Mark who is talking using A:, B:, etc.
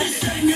A: Yes.